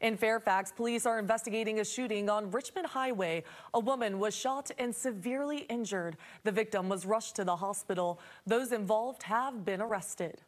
In Fairfax, police are investigating a shooting on Richmond Highway. A woman was shot and severely injured. The victim was rushed to the hospital. Those involved have been arrested.